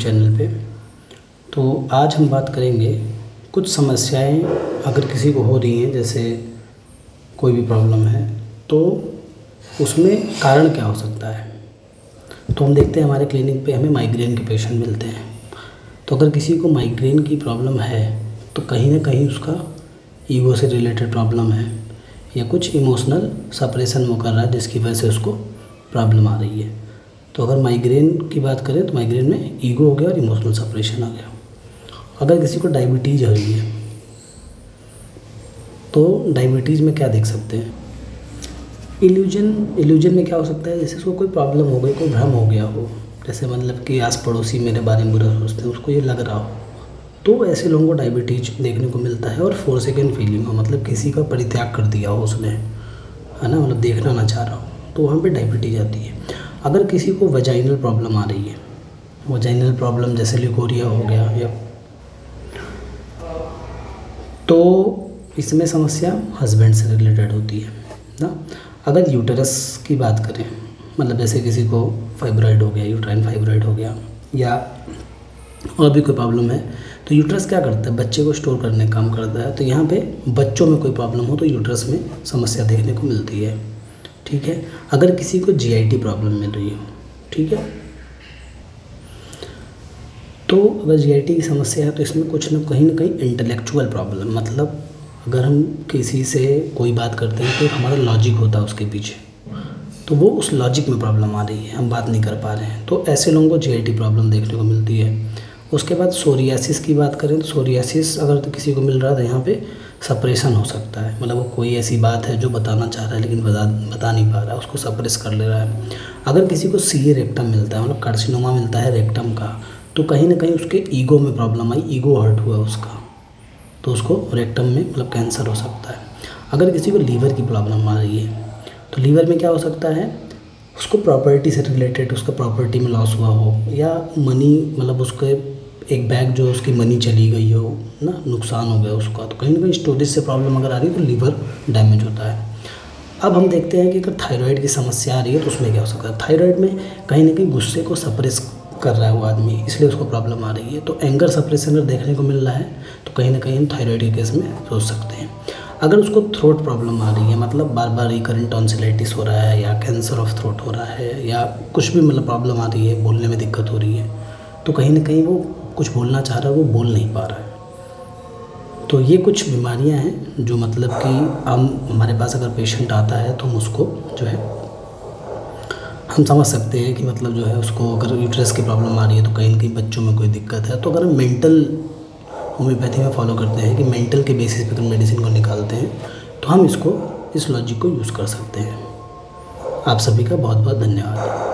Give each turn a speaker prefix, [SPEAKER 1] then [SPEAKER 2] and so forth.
[SPEAKER 1] Channel पे। तो आज हम बात करेंगे कुछ समस्याएँ अगर किसी को हो रही हैं, जैसे कोई भी प्रॉब्लम है तो उसमें कारण क्या हो सकता है? तो हम देखते हैं हमारे क्लिनिक पे हमें माइग्रेन के पेशेंट मिलते हैं। तो अगर किसी को माइग्रेन की प्रॉब्लम है तो कहीं ना कहीं उसका ईगो से रिलेटेड प्रॉब्लम है, या कुछ इमोशनल सप्रेशन वो कर रहा है, जिसकी वजह से उसको प्रॉब्लम आ रही है। तो अगर माइग्रेन की बात करें तो माइग्रेन में ईगो हो गया और इमोशनल सप्रेशन आ गया। अगर किसी को डायबिटीज़ हो रही है तो डायबिटीज़ में क्या देख सकते हैं? इल्यूजन इल्यूजन में क्या हो सकता है? जैसे उसको कोई प्रॉब्लम हो गई, कोई भ्रम हो गया हो, जैसे मतलब कि आस पड़ोसी मेरे बारे में बुरा सोचते हैं, उसको ये लग रहा हो तो ऐसे लोगों को डायबिटीज़ देखने को मिलता है और फोर सेकेंड फीलिंग हो मतलब किसी का परित्याग कर दिया हो उसने, है ना? मतलब देखना ना चाह रहा हो तो वहाँ पे डायबिटीज़ आती है। अगर किसी को वजाइनल प्रॉब्लम आ रही है वजाइनल प्रॉब्लम जैसे लिकोरिया हो गया या तो इसमें समस्या हस्बैंड से रिलेटेड होती है, ना? अगर यूटरस की बात करें मतलब जैसे किसी को फाइब्रॉइड हो गया यूट्राइन फाइब्रॉइड हो गया, या और भी कोई प्रॉब्लम है तो यूट्रस क्या करता है? बच्चे को स्टोर करने का काम करता है तो यहाँ पे बच्चों में कोई प्रॉब्लम हो तो यूट्रस में समस्या देखने को मिलती है। ठीक है? अगर किसी को जीआईटी प्रॉब्लम मिल रही हो, ठीक है? तो अगर जीआईटी की समस्या है तो इसमें कुछ ना कहीं ना कहीं इंटेलेक्चुअल प्रॉब्लम मतलब अगर हम किसी से कोई बात करते हैं तो हमारा लॉजिक होता है उसके पीछे। तो वो उस लॉजिक में प्रॉब्लम आ रही है, हम बात नहीं कर पा रहे हैं। तो ऐसे लोगों को जी प्रॉब्लम देखने को मिलती है। उसके बाद सोरियासिस की बात करें तो सोरियासिस अगर तो किसी को मिल रहा है तो यहाँ पे सप्रेशन हो सकता है। मतलब वो कोई ऐसी बात है जो बताना चाह रहा है लेकिन बता बता नहीं पा रहा है उसको सप्रेस कर ले रहा है। अगर किसी को सी रेक्टम मिलता है मतलब कार्सिनोमा मिलता है रेक्टम का तो कहीं ना कहीं उसके ईगो में प्रॉब्लम आई ईगो हर्ट हुआ उसका तो उसको रेक्टम में मतलब कैंसर हो सकता है। अगर किसी को लीवर की प्रॉब्लम आ रही है तो लीवर में क्या हो सकता है, उसको प्रॉपर्टी से रिलेटेड उसका प्रॉपर्टी में लॉस हुआ हो, या मनी मतलब उसके एक बैग जो उसकी मनी चली गई हो, ना, नुकसान हो गया उसका तो कहीं ना कहीं स्टोरेज से प्रॉब्लम अगर आ रही है तो लीवर डैमेज होता है। अब हम देखते हैं कि अगर थायराइड की समस्या आ रही है तो उसमें क्या हो सकता है? थायराइड में कहीं ना कहीं गुस्से को सप्रेस कर रहा है वो आदमी, इसलिए उसको प्रॉब्लम आ रही है। तो एंगर सप्रेशन अगर देखने को मिल रहा है तो कहीं ना कहीं हम थायराइड के केस में सोच सकते हैं। अगर उसको थ्रोट प्रॉब्लम आ रही है मतलब बार बार रिकरेंट टॉन्सिलाइटिस हो रहा है, या कैंसर ऑफ़ थ्रोट हो रहा है, या कुछ भी मतलब प्रॉब्लम आ रही है, बोलने में दिक्कत हो रही है तो कहीं ना कहीं वो कुछ बोलना चाह रहा है, वो बोल नहीं पा रहा है। तो ये कुछ बीमारियाँ हैं जो मतलब कि हम, हमारे पास अगर पेशेंट आता है तो हम उसको जो है, हम समझ सकते हैं कि मतलब जो है उसको अगर यूट्रस की प्रॉब्लम आ रही है तो कहीं ना कहीं बच्चों में कोई दिक्कत है। तो अगर हम मेंटल होम्योपैथी में फॉलो करते हैं कि मेंटल के बेसिस पर मेडिसिन को निकालते हैं तो हम इसको, इस लॉजिक को यूज़ कर सकते हैं। आप सभी का बहुत बहुत धन्यवाद।